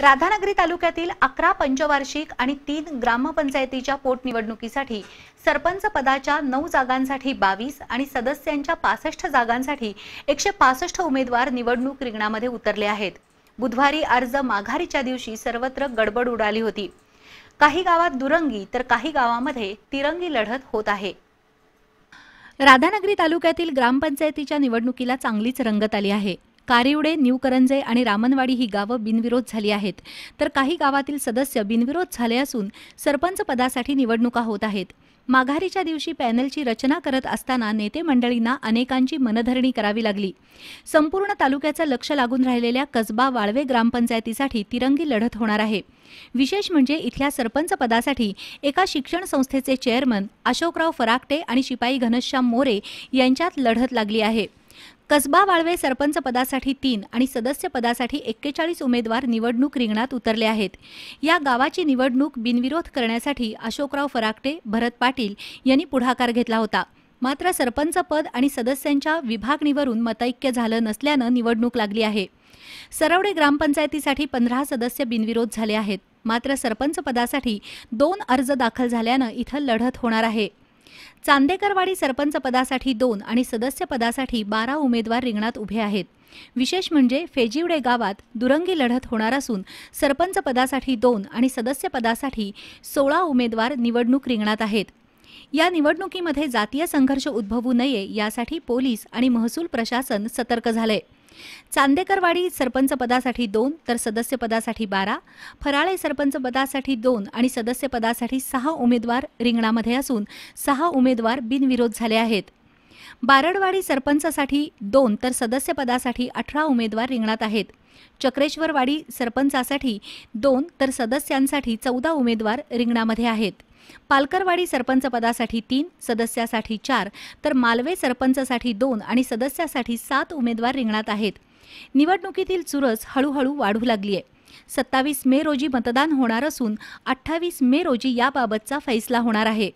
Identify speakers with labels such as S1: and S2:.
S1: राधानगरी तालुक्यातील अकरा पंचवार्षिक आणि तीन ग्रामपंचायतीच्या पोटनिवडणुकीसाठी सरपंच पदाच्या नऊ जागांसाठी बावीस आणि सदस्यांच्या पासष्ट जागांसाठी एकशे पासष्ट उमेदवार निवडणूक रिंगणामध्ये उतरले आहेत. बुधवारी अर्ज माघारीच्या दिवशी सर्वत्र गडबड उडाली होती. काही गावात दुरंगी तर काही गावामध्ये तिरंगी लढत होत आहे. राधानगरी तालुक्यातील ग्रामपंचायतीच्या निवडणुकीला चांगलीच रंगत आली आहे. कारिवडे न्यूकरंजे आणि रामनवाडी ही गावं बिनविरोध झाली आहेत. तर काही गावातील सदस्य बिनविरोध झाले असून सरपंच पदासाठी निवडणुका होत आहेत. माघारीच्या दिवशी पॅनलची रचना करत असताना नेते मंडळींना अनेकांची मनधरणी करावी लागली. संपूर्ण तालुक्याचं लक्ष लागून राहिलेल्या कसबा वाळवे ग्रामपंचायतीसाठी तिरंगी लढत होणार आहे. विशेष म्हणजे इथल्या सरपंच पदासाठी एका शिक्षण संस्थेचे चेअरमन अशोकराव फराकटे आणि शिपाई घनश्याम मोरे यांच्यात लढत लागली आहे. कसबा वाळवे सरपंच पदासाठी तीन आणि सदस्य पदासाठी एक्केचाळीस उमेदवार निवडणूक रिंगणात उतरले आहेत. या गावाची निवडणूक बिनविरोध करण्यासाठी अशोकराव फराकटे भरत पाटील यांनी पुढाकार घेतला होता. मात्र सरपंच पद आणि सदस्यांच्या विभागणीवरून मतैक्य झालं नसल्यानं निवडणूक लागली आहे. सरवडे ग्रामपंचायतीसाठी पंधरा सदस्य बिनविरोध झाले आहेत. मात्र सरपंच पदासाठी दोन अर्ज दाखल झाल्यानं इथं लढत होणार आहे. चांदेकरवाडी सरपंच पदासाठी दोन आणि सदस्य पदासाठी बारा उमेदवार रिंगणात उभे आहेत. विशेष म्हणजे फेजिवडे गावात दुरंगी लढत होणार असून सरपंच पदासाठी दोन आणि सदस्य पदासाठी सोळा उमेदवार निवडणूक रिंगणात आहेत. या निवडणुकीमध्ये जातीय संघर्ष उद्भवू नये यासाठी पोलीस आणि महसूल प्रशासन सतर्क झाले चांदेकरवाडी सरपंच पदासाठी दोन तर सदस्य पदासाठी बारा फराळे सरपंच पदासाठी दोन आणि सदस्य पदासाठी सहा उमेदवार रिंगणामध्ये असून सहा उमेदवार बिनविरोध झाले आहेत. बारडवाडी सरपंचासाठी दोन तर सदस्य पदासाठी अठरा उमेदवार रिंगणात आहेत. चक्रेश्वरवाडी सरपंचासाठी दोन तर सदस्यांसाठी चौदा उमेदवार रिंगणामध्ये आहेत. पालकरवाडी सरपंच पदासाठी तीन सदस्यासाठी चार तर मालवे सरपंचसाठी दोन आणि सदस्यासाठी सात उमेदवार रिंगणात आहेत. निवडणुकीतील चुरस हळूहळू वाढू लागली आहे. सत्तावीस मे रोजी मतदान होणार असून अठ्ठावीस मे रोजी याबाबतचा फैसला होणार आहे.